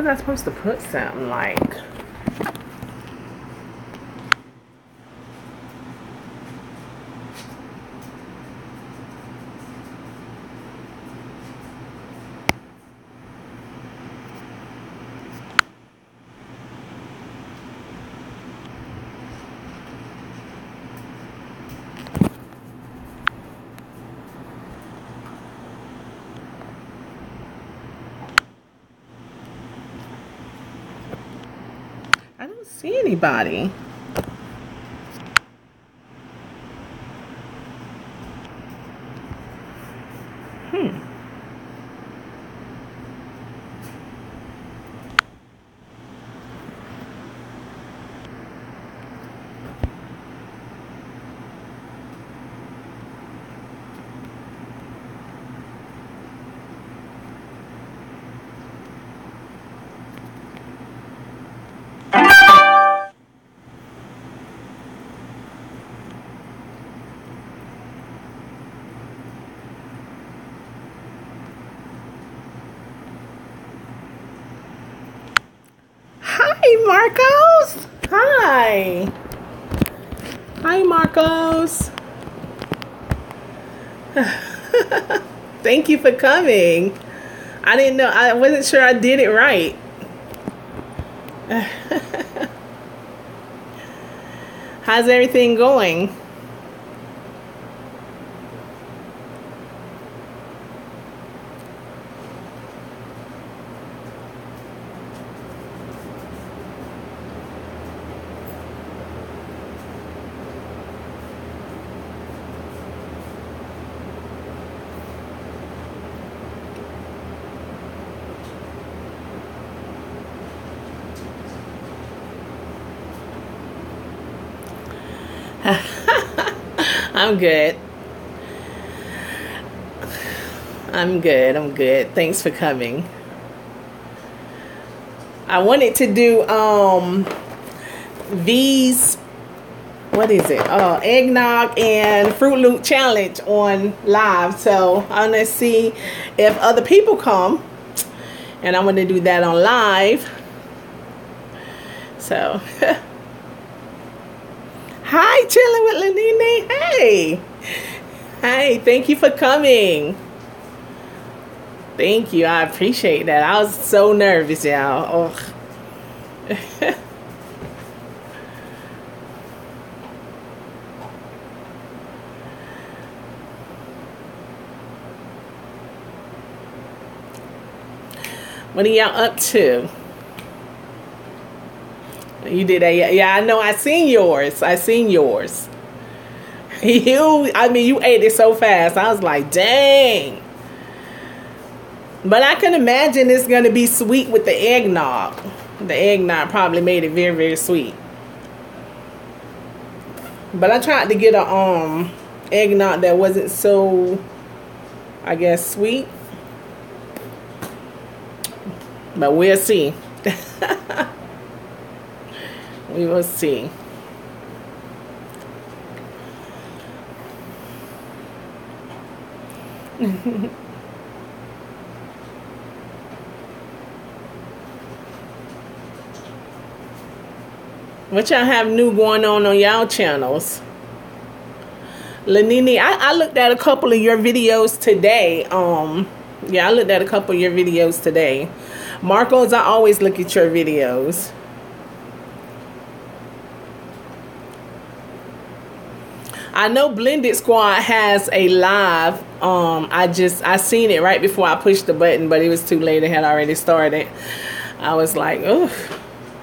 was I supposed to put something like I don't see anybody. Hmm. Hi, Marcos. Hi. Hi, Marcos. Thank you for coming. I didn't know, I wasn't sure I did it right. How's everything going? I'm good. I'm good. I'm good. Thanks for coming. I wanted to do um these what is it? Uh eggnog and Froot Loop challenge on live. So I'm gonna see if other people come. And I'm gonna do that on live. So Hi, chilling with Lenine. Hey. Hey, thank you for coming. Thank you. I appreciate that. I was so nervous, y'all. Oh. what are y'all up to? You did that, yeah. I know. I seen yours. I seen yours. You, I mean, you ate it so fast. I was like, dang. But I can imagine it's gonna be sweet with the eggnog. The eggnog probably made it very, very sweet. But I tried to get a um eggnog that wasn't so, I guess, sweet. But we'll see. we will see. what y'all have new going on on y'all channels? Lenini, I, I looked at a couple of your videos today. Um, yeah, I looked at a couple of your videos today. Marcos, I always look at your videos. I know Blended Squad has a live. Um, I just I seen it right before I pushed the button, but it was too late. It had already started. I was like, oh,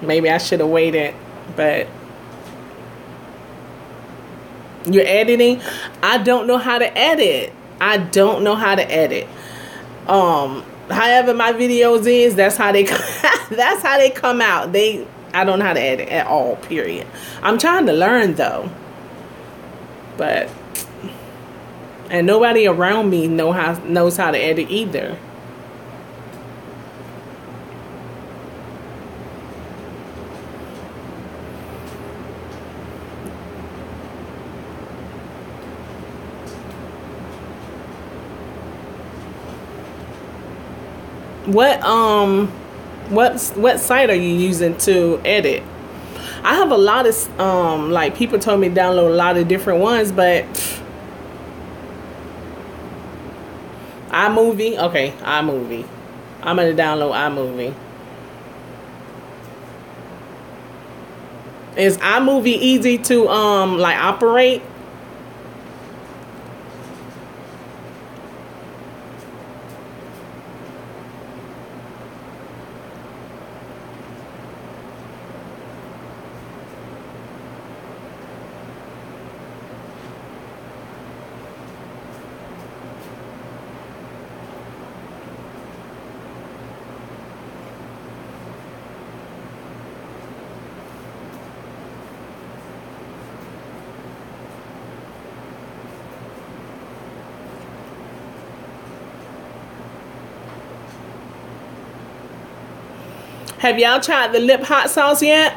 maybe I should have waited, but you're editing. I don't know how to edit. I don't know how to edit. Um, however my videos is, that's how they that's how they come out. They I don't know how to edit at all. Period. I'm trying to learn though but and nobody around me know how knows how to edit either. What um What what site are you using to edit? I have a lot of um like people told me to download a lot of different ones, but iMovie, okay, iMovie. I'm gonna download iMovie. Is iMovie easy to um like operate? Have y'all tried the lip hot sauce yet?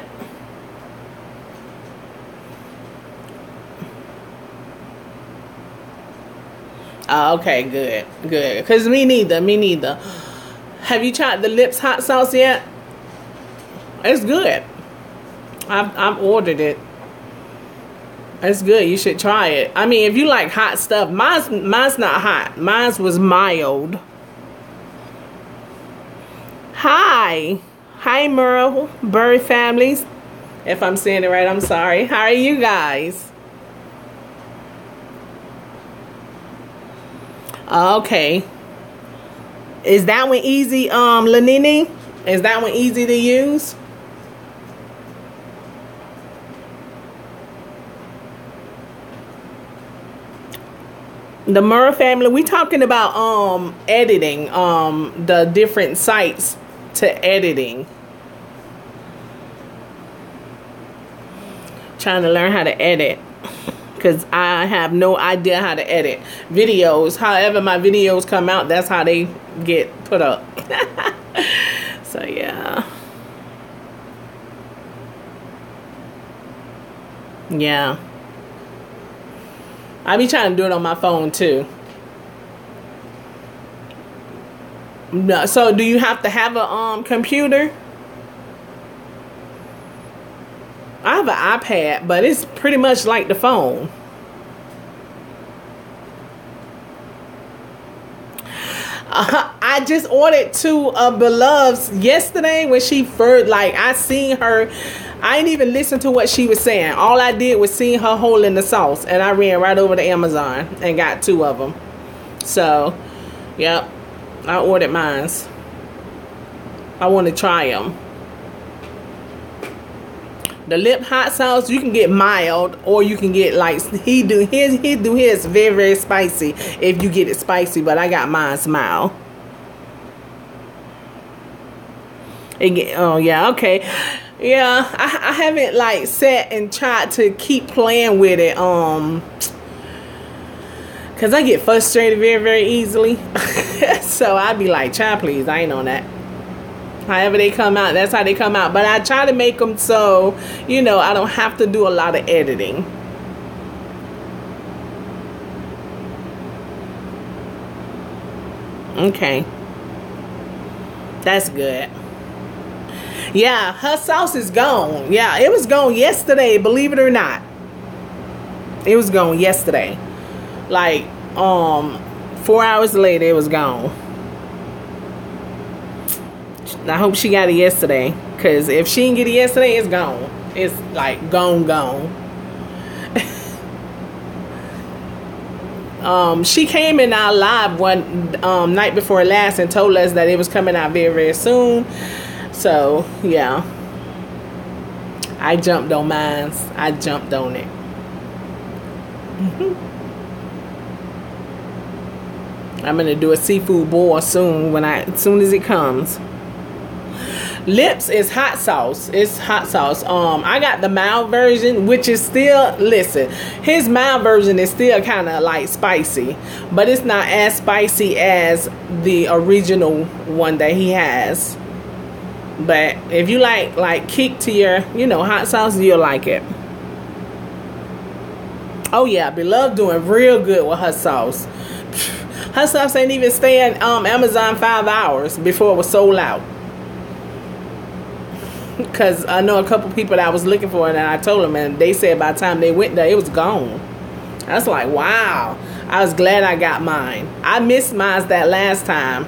Oh, okay, good, good. Cause me neither, me neither. Have you tried the lips hot sauce yet? It's good. I've I've ordered it. It's good. You should try it. I mean, if you like hot stuff, mine's mine's not hot. Mine's was mild. Hi. Hi, Merle Bird families. If I'm saying it right, I'm sorry. How are you guys? Okay. Is that one easy, um, Lanini? Is that one easy to use? The Murrah family, we talking about um editing, um the different sites to editing. Trying to learn how to edit because I have no idea how to edit videos. However, my videos come out, that's how they get put up. so, yeah. Yeah. I be trying to do it on my phone too. No, so do you have to have a um computer? I have an iPad, but it's pretty much like the phone. Uh, I just ordered two of Beloved's yesterday when she first, like, I seen her. I didn't even listen to what she was saying. All I did was see her holding the sauce, and I ran right over to Amazon and got two of them. So, yep. I ordered mines. I want to try them. The lip hot sauce you can get mild or you can get like he do his he do his very very spicy if you get it spicy but I got mine mild. Oh yeah okay yeah I, I haven't like sat and tried to keep playing with it um because I get frustrated very, very easily. so I'd be like, child, please, I ain't on that. However they come out, that's how they come out. But I try to make them so, you know, I don't have to do a lot of editing. Okay. That's good. Yeah, her sauce is gone. Yeah, it was gone yesterday, believe it or not. It was gone yesterday like um four hours later it was gone. I hope she got it yesterday because if she didn't get it yesterday it's gone. It's like gone gone. Um she came in our live one um night before last and told us that it was coming out very very soon. So yeah. I jumped on mines. i jumped on it I'm gonna do a seafood boil soon when I as soon as it comes. Lips is hot sauce. It's hot sauce. Um, I got the mild version, which is still listen. His mild version is still kind of like spicy, but it's not as spicy as the original one that he has. But if you like like kick to your, you know, hot sauce, you'll like it. Oh yeah, beloved doing real good with her sauce. Her stuff ain't even staying um Amazon five hours before it was sold out. because I know a couple people that I was looking for, it and I told them, and they said by the time they went there, it was gone. I was like, wow. I was glad I got mine. I missed mine that last time.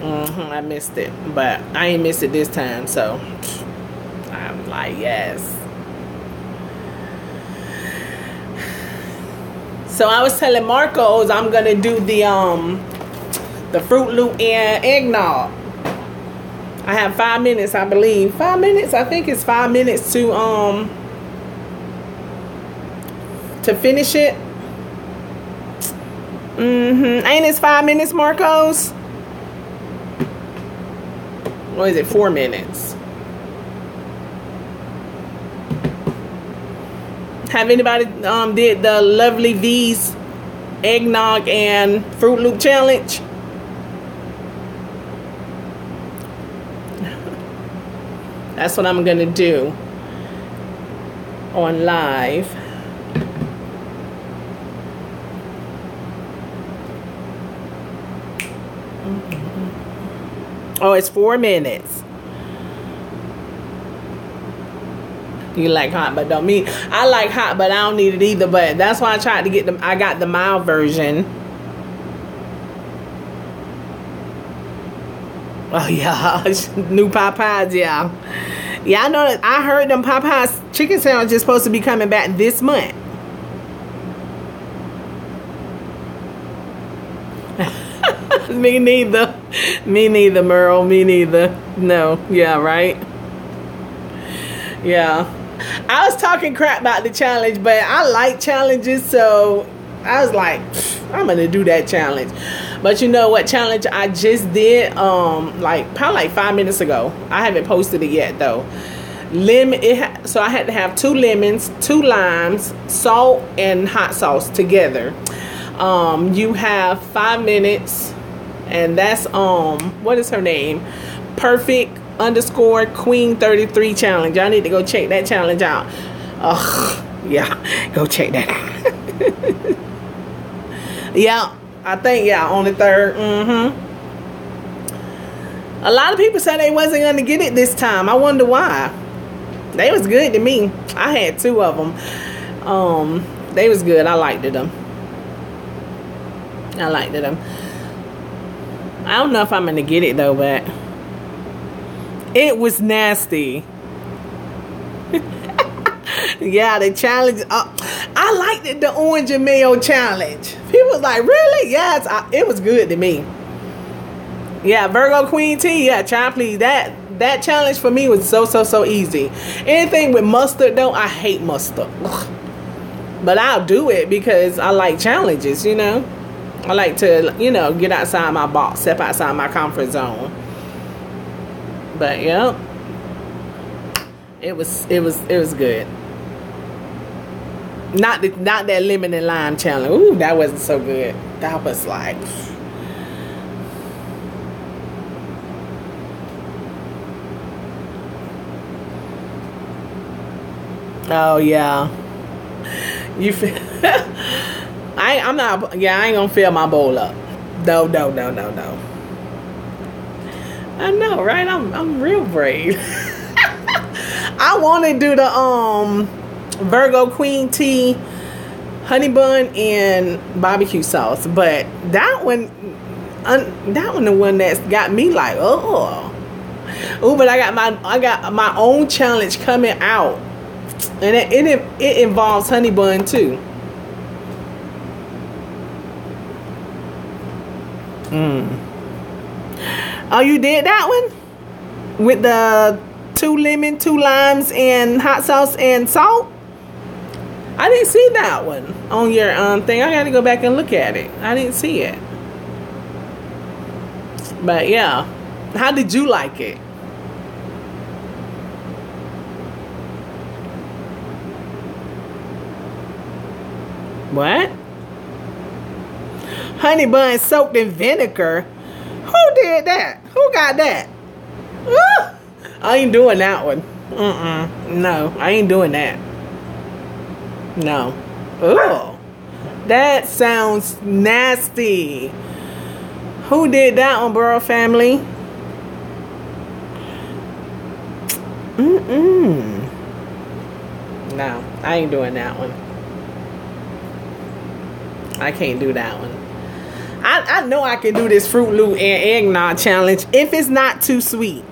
Mm-hmm, I missed it, but I ain't missed it this time, so I'm like, yes. So I was telling Marcos I'm gonna do the um the Froot Loop and eggnog. I have five minutes, I believe. Five minutes. I think it's five minutes to um to finish it. Mm-hmm. Ain't it five minutes, Marcos? Or is it four minutes? Have anybody um did the Lovely V's eggnog and Froot Loop challenge? That's what I'm gonna do on live. Oh, it's four minutes. You like hot, but don't me. I like hot, but I don't need it either. But that's why I tried to get them. I got the mild version. Oh yeah, new Popeyes, yeah, yeah. I know that. I heard them Popeyes chicken sandwiches supposed to be coming back this month. Me neither. Me neither, Merle. Me neither. No. Yeah, right? Yeah. I was talking crap about the challenge, but I like challenges, so I was like, I'm gonna do that challenge. But you know what challenge I just did? Um, like probably like five minutes ago. I haven't posted it yet though. Lemon. It ha- so I had to have two lemons, two limes, salt, and hot sauce together. Um, you have five minutes and that's um what is her name perfect underscore queen 33 challenge. Y'all need to go check that challenge out. Ugh, yeah go check that out. Yeah i think yeah on the third mm-hmm. A lot of people said they wasn't gonna get it this time. I wonder why. They was good to me. I had two of them um they was good. I liked them i liked them I don't know if I'm gonna get it though, but it was nasty. yeah, the challenge. Uh, I liked it, the orange and mayo challenge. People was like, really? Yes, I, it was good to me. Yeah, Virgo Queen T. Yeah, try please. That that challenge for me was so so so easy. Anything with mustard though, I hate mustard. Ugh. But I'll do it because I like challenges, you know. I like to, you know, get outside my box, step outside my comfort zone. But yep. it was it was it was good. Not the not that lemon and lime challenge. Ooh, that wasn't so good. That was like. Oh yeah. You feel I I'm not yeah, I ain't gonna fill my bowl up. No, no, no, no, no. I know, right? I'm I'm real brave. I wanna do the um Virgo Queen Tea honey bun and barbecue sauce, but that one un, that one the one that's got me like, oh. Oh, but I got my I got my own challenge coming out. And it, it, it involves honey bun too. Mm. Oh, you did that one? With the two lemon, two limes, and hot sauce and salt? I didn't see that one on your um thing. I got to go back and look at it. I didn't see it. But yeah, how did you like it? What? honey bun soaked in vinegar. Who did that? Who got that? I ain't doing that one. Mm-mm. No, I ain't doing that. No. Oh, that sounds nasty. Who did that on Burrow Family? Mm-mm. No, I ain't doing that one. I can't do that one. I, I know I can do this Froot Loop and eggnog challenge if it's not too sweet.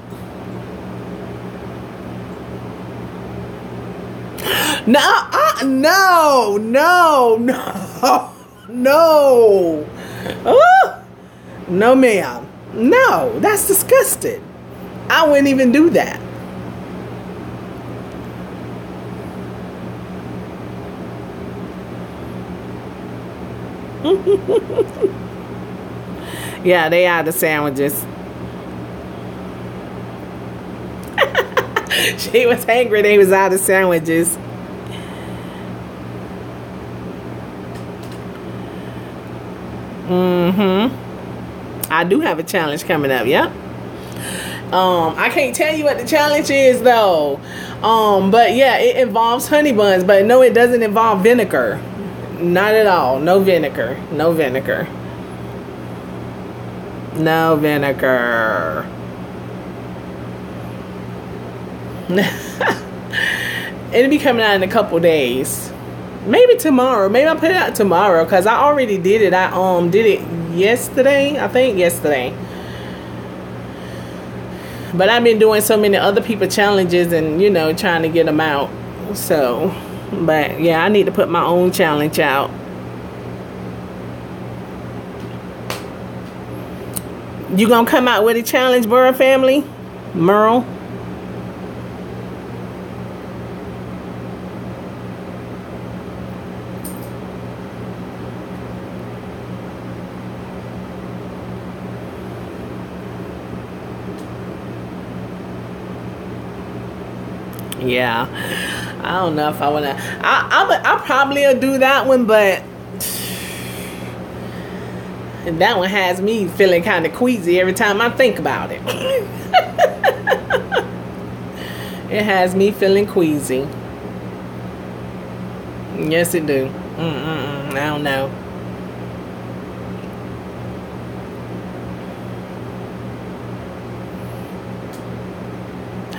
No, uh, no, no, no, no. Uh, no, ma'am. No, that's disgusting. I wouldn't even do that. yeah, they are the sandwiches. she was angry they was out of sandwiches. Mm-hmm. I do have a challenge coming up, yep. Um, I can't tell you what the challenge is though. Um, but yeah, it involves honey buns, but no, it doesn't involve vinegar. Not at all. No vinegar. No vinegar. No vinegar. It'll be coming out in a couple days maybe tomorrow. Maybe I'll put it out tomorrow because I already did it. I um did it yesterday. I think yesterday. But I've been doing so many other people challenges and you know trying to get them out. So, but yeah, I need to put my own challenge out. You gonna come out with a challenge, Burrow family? Merle? yeah i don't know if i want to i i'm i probably will do that one but that one has me feeling kind of queasy every time i think about it it has me feeling queasy yes it do Mm-mm-mm. i don't know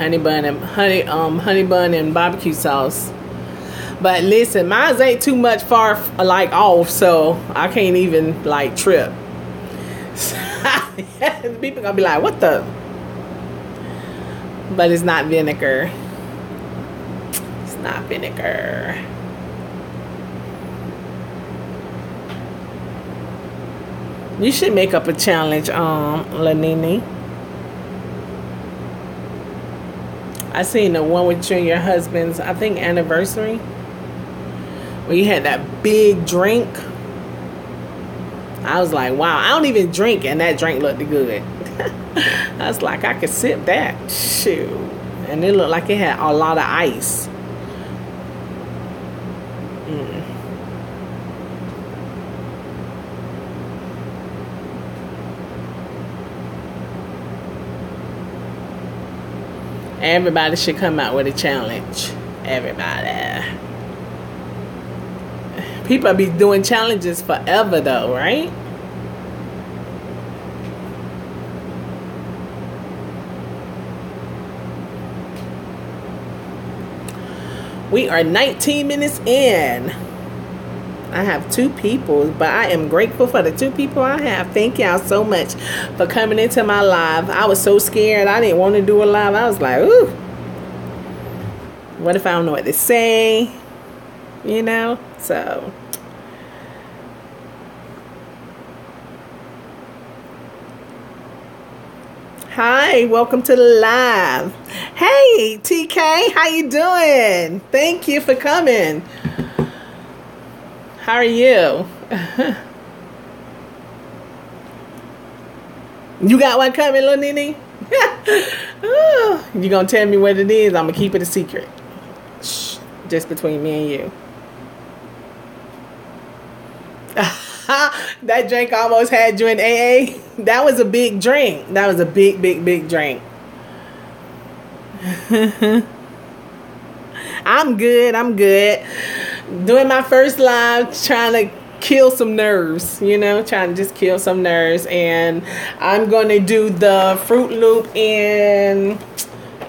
honey bun and honey um honey bun and barbecue sauce. But listen, mine ain't too much far like off, so I can't even like trip. People gonna be like, "What the?" But it's not vinegar. It's not vinegar. You should make up a challenge, um, Lanini. I seen the one with you and your husband's, I think, anniversary. Where you had that big drink. I was like, wow, I don't even drink, and that drink looked good. I was like, I could sip that. Shoot. And it looked like it had a lot of ice. Mm. Everybody should come out with a challenge. Everybody. People be doing challenges forever though, right? We are 19 minutes in. I have two people, but I am grateful for the two people I have. Thank y'all so much for coming into my live. I was so scared. I didn't want to do a live. I was like, ooh. What if I don't know what to say? You know? So. Hi, welcome to the live. Hey, TK, how you doing? Thank you for coming. How are you? you got one coming, little Nini? Oh, you gonna tell me what it is? I'm gonna keep it a secret. Shh, just between me and you. that drink almost had you in AA. That was a big drink. That was a big, big, big drink. I'm good. I'm good doing my first live trying to kill some nerves, you know, trying to just kill some nerves. And I'm going to do the Froot Loop in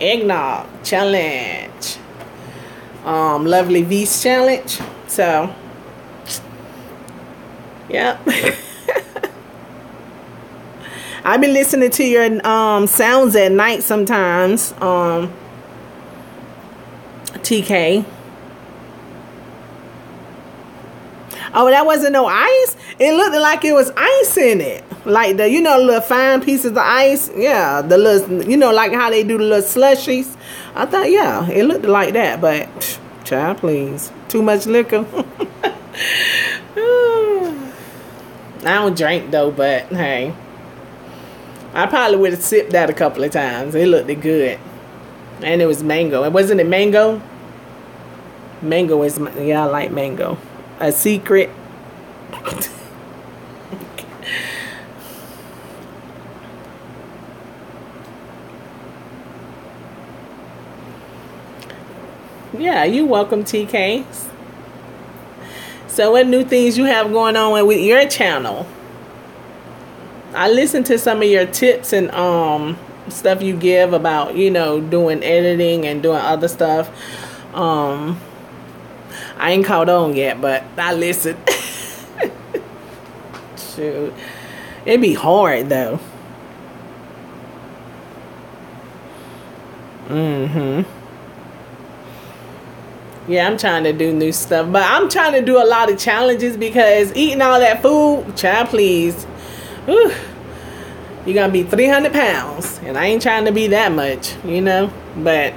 eggnog challenge. Um, lovely V's challenge. So, yeah. I've been listening to your um sounds at night sometimes. Um, TK. Oh, that wasn't no ice. It looked like it was ice in it, like the you know little fine pieces of ice. Yeah, the little you know like how they do the little slushies. I thought yeah, it looked like that, but child, please, too much liquor. I don't drink though, but hey, I probably would have sipped that a couple of times. It looked good, and it was mango. It wasn't it mango. Mango is yeah, I like mango a secret. yeah, you welcome TK. So what new things you have going on with your channel? I listened to some of your tips and um stuff you give about, you know, doing editing and doing other stuff. Um I ain't caught on yet, but I listen. Shoot. It'd be hard though. Mm-hmm. Yeah, I'm trying to do new stuff. But I'm trying to do a lot of challenges because eating all that food, child, please. Whew, you're gonna be 300 pounds. And I ain't trying to be that much, you know? But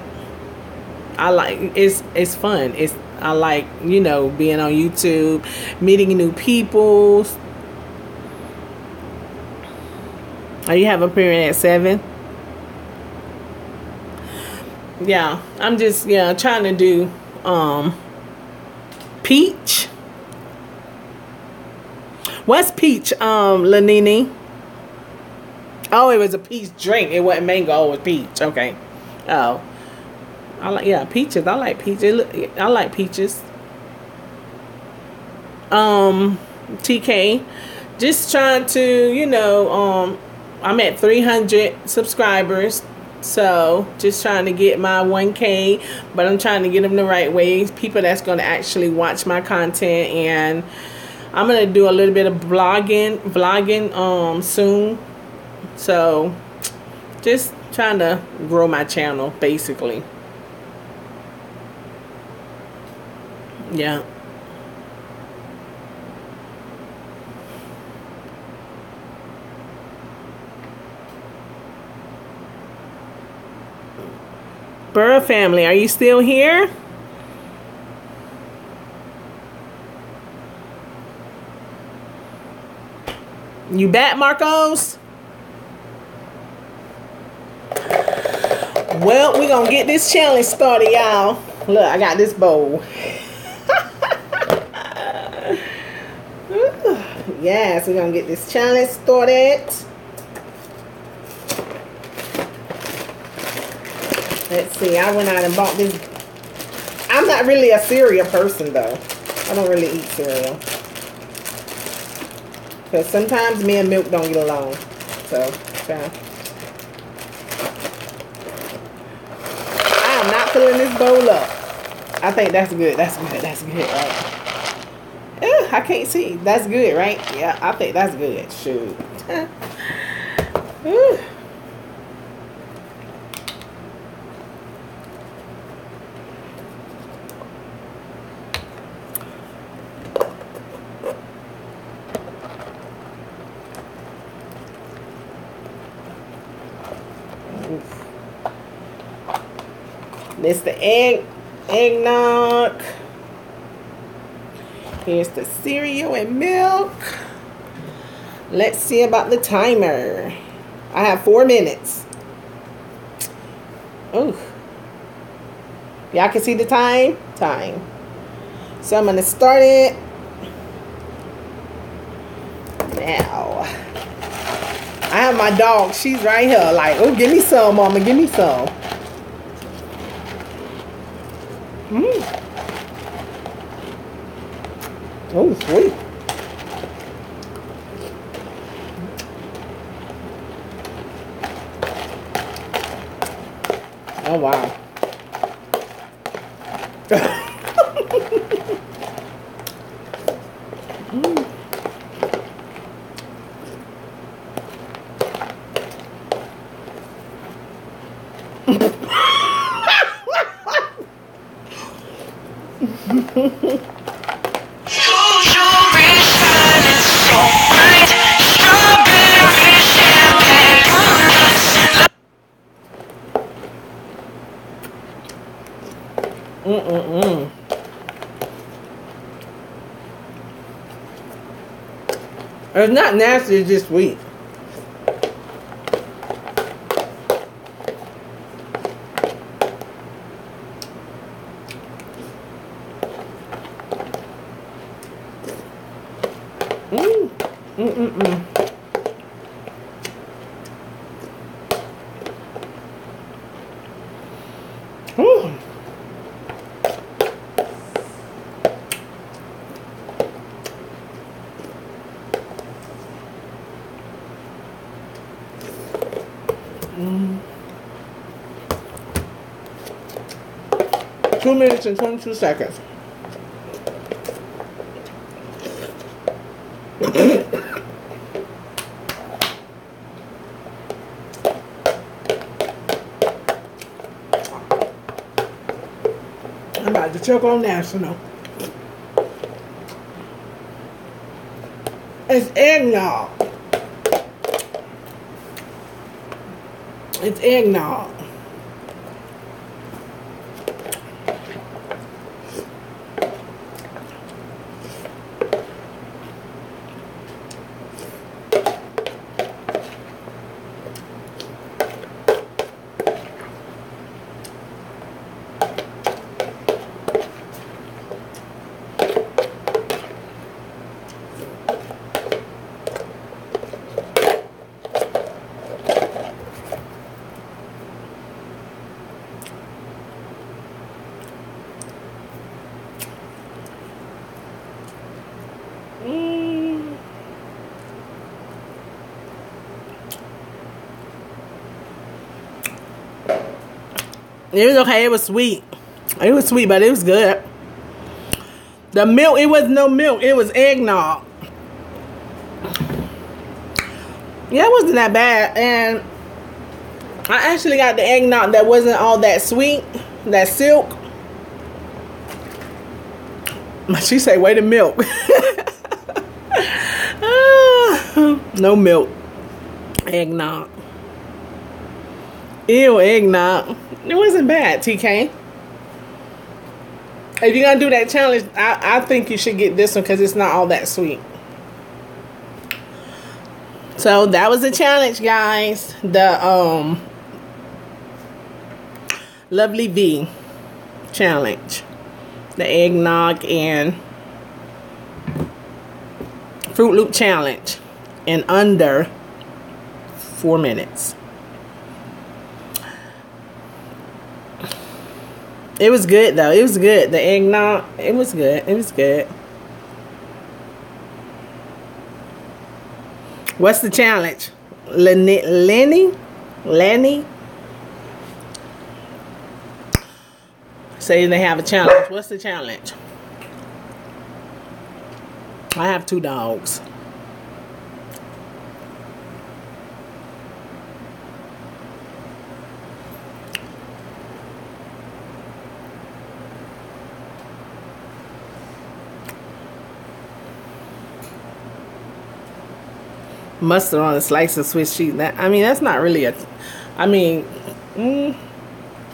I like it's it's fun. It's I like, you know, being on YouTube, meeting new people. Are you have a period at seven? Yeah, I'm just yeah trying to do um peach. What's peach, um, Lanini? Oh, it was a peach drink. It wasn't mango. It was peach. Okay. Oh. I like yeah peaches. I like peaches. I like peaches. Um, TK, just trying to you know um, I'm at 300 subscribers. So just trying to get my 1K, but I'm trying to get them the right way. People that's going to actually watch my content, and I'm gonna do a little bit of blogging, vlogging um soon. So just trying to grow my channel basically. Yeah. Burr family, are you still here? You back, Marcos? Well, we're going to get this challenge started, y'all. Look, I got this bowl. yes, we're gonna get this challenge started. Let's see, I went out and bought this. I'm not really a cereal person though. I don't really eat cereal. Because sometimes me and milk don't get along. So, okay. I am not filling this bowl up. I think that's good. That's good. That's good, right? I can't see. That's good, right? Yeah, I think that's good. Shoot. This the egg eggnog. Here's the cereal and milk. Let's see about the timer. I have four minutes. Oh. Y'all can see the time? Time. So I'm going to start it now. I have my dog. She's right here. Like, oh, give me some, mama. Give me some. Oh, sweet. Oh wow. It's not nasty, it's just sweet. Mm. Mm-mm-mm. Ooh. Mm. Two minutes and 22 seconds. I'm about to check on National. It's eggnog. It's eggnog. Mm. It was okay. It was sweet. It was sweet, but it was good. The milk, it was no milk. It was eggnog. Yeah, it wasn't that bad. And I actually got the eggnog that wasn't all that sweet. That silk. She say, wait a milk. Ah, no milk. Eggnog. Ew, eggnog. It wasn't bad, TK. If you're gonna do that challenge, I, I think you should get this one because it's not all that sweet. So that was the challenge, guys. The um Lovely V challenge. The eggnog and Froot Loop challenge in under four minutes. It was good though. It was good. The eggnog, it was good. It was good. What's the challenge? Lenny? Lenny? Lenny? Say they have a challenge. What's the challenge? I have two dogs. Mustard on a slice of Swiss cheese. That I mean, that's not really a. I mean, mm,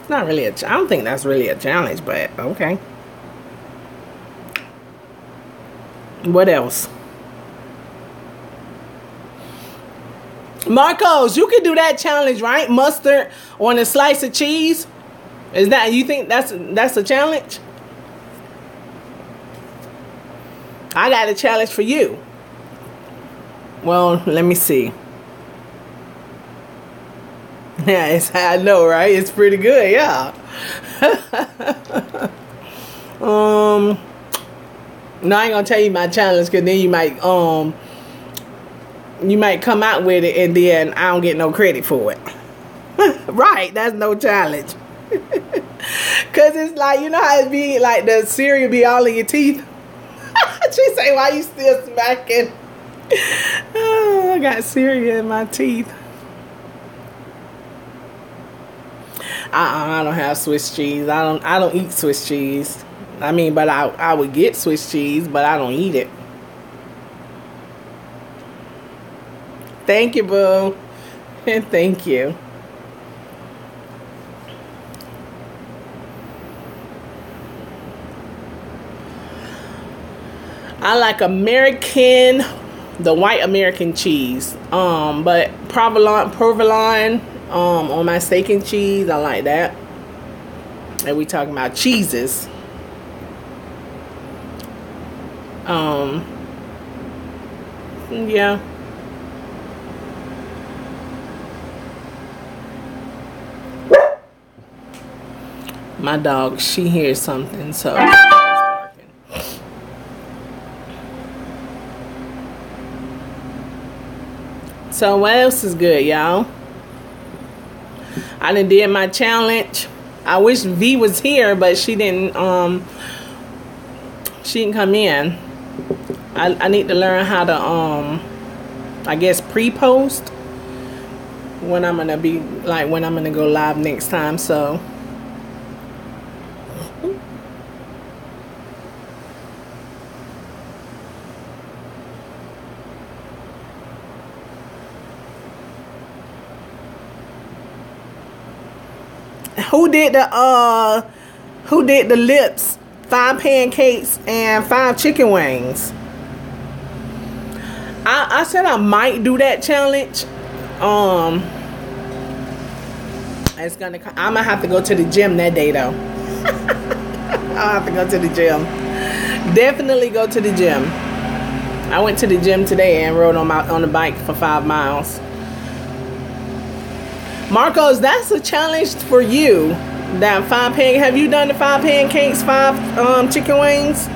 not really a. I don't think that's really a challenge, but okay. What else? Marcos, you can do that challenge, right? Mustard on a slice of cheese. Is that you think that's that's a challenge? I got a challenge for you. Well, let me see. Yeah, it's I know, right? It's pretty good, yeah. um no, I ain't gonna tell you my challenge because then you might um you might come out with it and then I don't get no credit for it. right, that's no challenge. Cause it's like you know how it be like the cereal be all in your teeth. she say, "Why you still smacking?" I got cereal in my teeth. Uh-uh, I don't have Swiss cheese. I don't. I don't eat Swiss cheese. I mean, but I I would get Swiss cheese, but I don't eat it. Thank you, boo. And thank you. I like American, the white American cheese. Um, but provolone, provolone, um, on my steak and cheese, I like that. And we talking about cheeses. Um, yeah. My dog, she hears something, so. So what else is good, y'all? I done did my challenge. I wish V was here, but she didn't um she didn't come in. I, I need to learn how to um I guess pre-post when I'm gonna be like when I'm gonna go live next time so who did the uh who did the lips five pancakes and five chicken wings? I, I said I might do that challenge. Um it's gonna i'm gonna have to go to the gym that day though. I'll have to go to the gym. Definitely go to the gym. I went to the gym today and rode on my on the bike for five miles Marcos, that's a challenge for you. That five pan. Have you done the five pancakes, five um, chicken wings?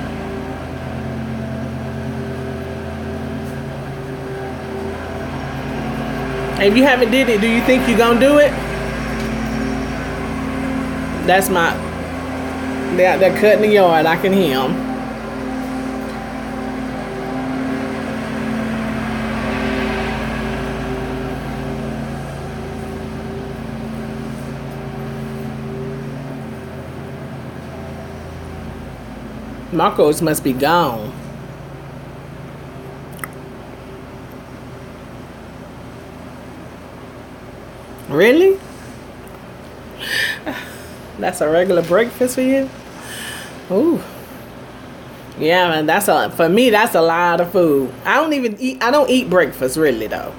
If you haven't did it, do you think you're gonna do it? That's my. They're, they're cutting the yard. I can hear them. Marcos must be gone. Really? That's a regular breakfast for you? Ooh. Yeah, man, that's a for me that's a lot of food. I don't even eat I don't eat breakfast really though.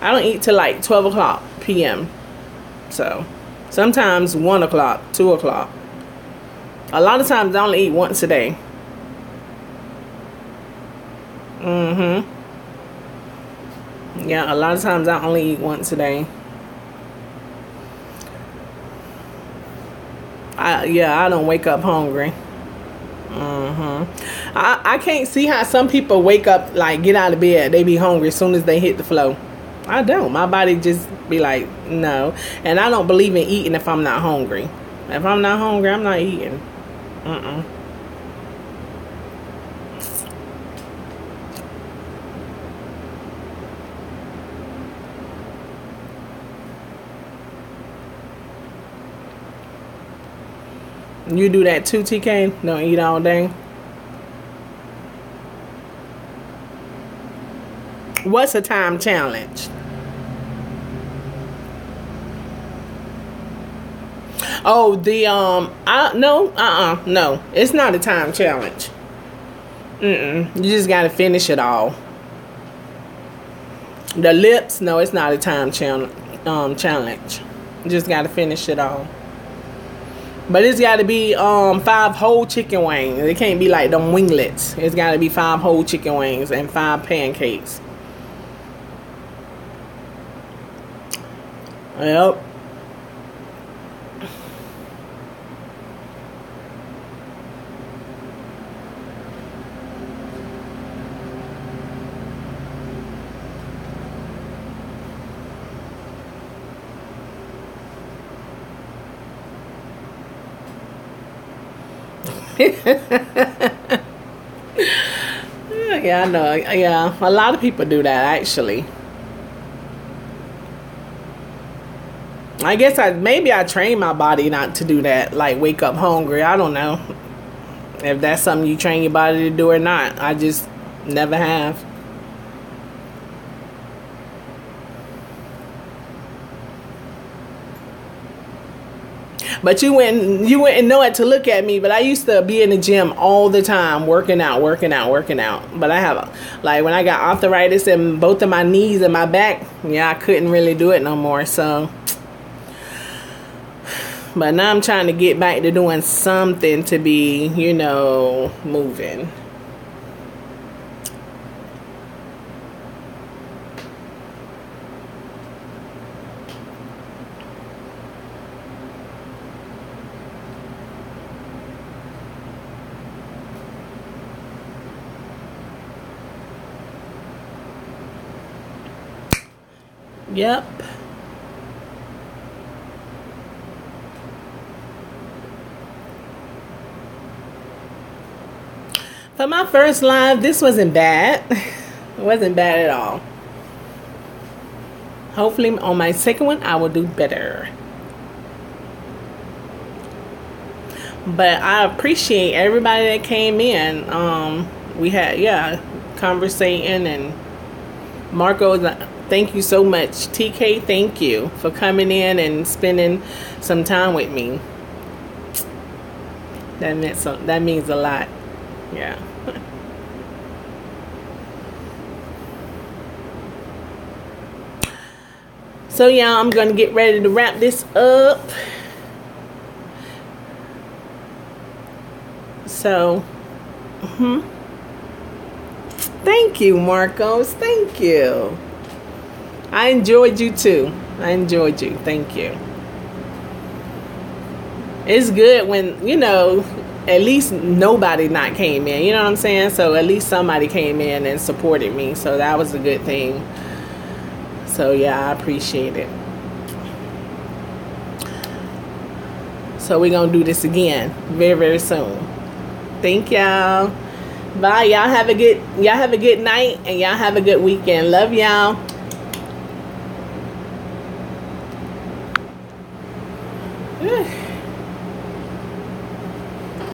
I don't eat till like twelve o'clock PM. So sometimes one o'clock, two o'clock. A lot of times I only eat once a day. Mm-hmm. Yeah, a lot of times I only eat once a day. I yeah, I don't wake up hungry. Mm-hmm. I, I can't see how some people wake up like get out of bed, they be hungry as soon as they hit the floor. I don't. My body just be like, no. And I don't believe in eating if I'm not hungry. If I'm not hungry, I'm not eating. Uh-uh. You do that too, TK? Don't eat all day? What's a time challenge? Oh, the um, I no, uh, uh-uh, uh no, it's not a time challenge. Mm, you just gotta finish it all. The lips, no, it's not a time challenge. Um, challenge. You just gotta finish it all. But it's got to be um five whole chicken wings. It can't be like them winglets. It's got to be five whole chicken wings and five pancakes. Yep. yeah, I know. Yeah, a lot of people do that actually. I guess I maybe I train my body not to do that, like wake up hungry. I don't know if that's something you train your body to do or not. I just never have. But you wouldn't you wouldn't know it to look at me. But I used to be in the gym all the time, working out, working out, working out. But I have a, like when I got arthritis in both of my knees and my back, yeah, I couldn't really do it no more. So but now I'm trying to get back to doing something to be, you know, moving. Yep. For my first live, this wasn't bad. it wasn't bad at all. Hopefully on my second one, I will do better. But I appreciate everybody that came in. Um, we had, yeah, conversating and Marco, thank you so much. TK, thank you for coming in and spending some time with me. That meant so, that means a lot. Yeah. so yeah, I'm gonna get ready to wrap this up. So, hmm. Thank you, Marcos. Thank you. I enjoyed you too. I enjoyed you. Thank you. It's good when, you know, at least nobody not came in. You know what I'm saying? So at least somebody came in and supported me. So that was a good thing. So yeah, I appreciate it. So we're gonna do this again very very soon. Thank y'all. Bye. Y'all have a good y'all have a good night and y'all have a good weekend. Love y'all.